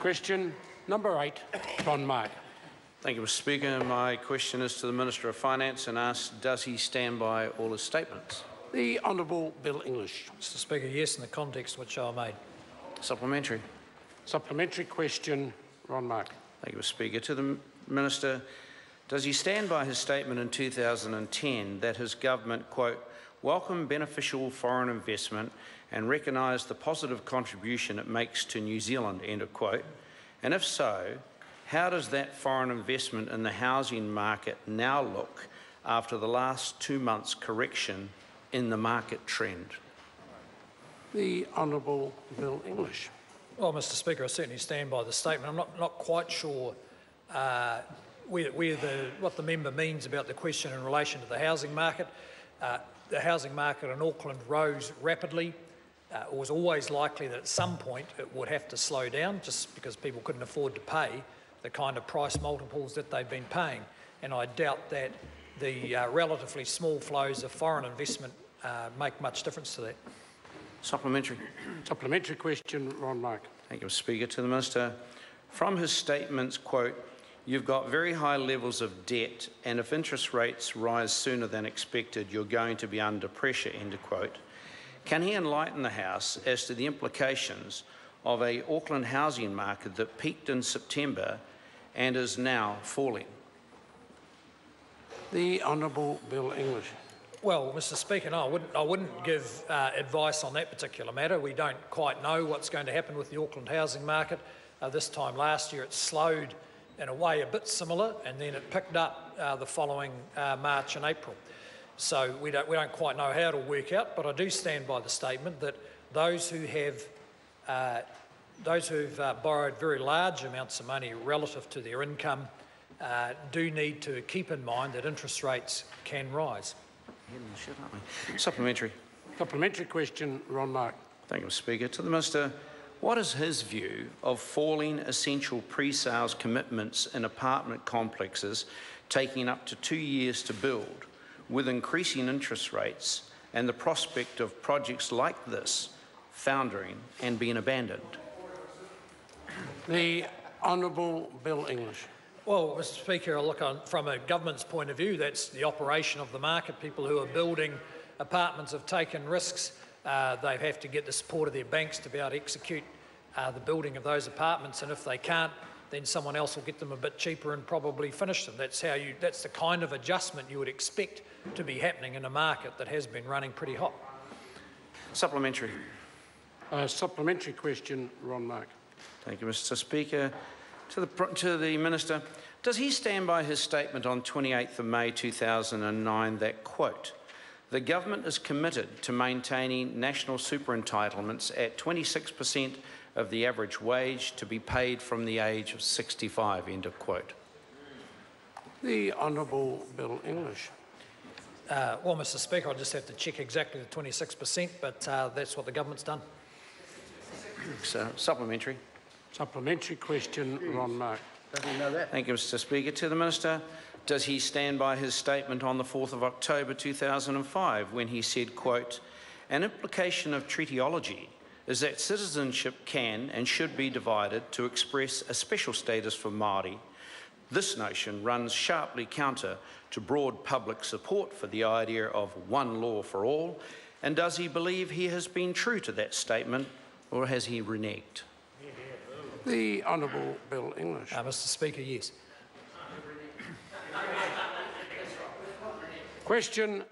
Question number eight, Ron Mark. Thank you, Mr Speaker. My question is to the Minister of Finance and asks, does he stand by all his statements? The Honourable Bill English. Mr Speaker, yes, in the context which I made. Supplementary. Supplementary question, Ron Mark. Thank you, Mr Speaker. To the Minister, does he stand by his statement in 2010 that his government, quote, welcome beneficial foreign investment and recognise the positive contribution it makes to New Zealand, end of quote? And if so, how does that foreign investment in the housing market now look after the last two months' correction in the market trend? The Honourable Bill English. Well, Mr Speaker, I certainly stand by the statement. I'm not, not quite sure uh, where, where the, what the member means about the question in relation to the housing market. Uh, the housing market in Auckland rose rapidly. Uh, it was always likely that at some point it would have to slow down just because people couldn't afford to pay the kind of price multiples that they've been paying. And I doubt that the uh, relatively small flows of foreign investment uh, make much difference to that. Supplementary. Supplementary question, Ron Mark. Thank you, Mr Speaker. To the Minister, from his statements, quote, you've got very high levels of debt and if interest rates rise sooner than expected, you're going to be under pressure, end of quote. Can he enlighten the House as to the implications of a Auckland housing market that peaked in September and is now falling? The Honourable Bill English. Well, Mr Speaker, no, I wouldn't, I wouldn't give uh, advice on that particular matter. We don't quite know what's going to happen with the Auckland housing market. Uh, this time last year it slowed in a way a bit similar and then it picked up uh, the following uh, March and April. So we don't, we don't quite know how it'll work out, but I do stand by the statement that those who have uh, those who've uh, borrowed very large amounts of money relative to their income uh, do need to keep in mind that interest rates can rise. Supplementary. Supplementary question, Ron Mark. Thank you, Mr Speaker. To the Minister, what is his view of falling essential pre-sales commitments in apartment complexes taking up to two years to build, with increasing interest rates and the prospect of projects like this foundering and being abandoned? The Honourable Bill English. Well, Mr Speaker, look on, from a government's point of view, that's the operation of the market. People who are building apartments have taken risks. Uh, they have to get the support of their banks to be able to execute uh, the building of those apartments, and if they can't, then someone else will get them a bit cheaper and probably finish them. That's how you. That's the kind of adjustment you would expect to be happening in a market that has been running pretty hot. Supplementary. Uh, supplementary question, Ron Mark. Thank you, Mr Speaker. To the, to the Minister, does he stand by his statement on 28th of May 2009 that, quote, the government is committed to maintaining national super entitlements at 26% of the average wage to be paid from the age of 65, end of quote. The Honourable Bill English. Uh, well, Mr Speaker, I just have to check exactly the 26%, but uh, that's what the government's done. So, supplementary. Supplementary question, Ron Mark. Doesn't know that. Thank you, Mr Speaker. To the Minister, does he stand by his statement on the 4th of October 2005 when he said, quote, an implication of treatyology is that citizenship can and should be divided to express a special status for Māori. This notion runs sharply counter to broad public support for the idea of one law for all, and does he believe he has been true to that statement or has he reneged? The Honourable Bill English. Uh, Mr Speaker, yes. Question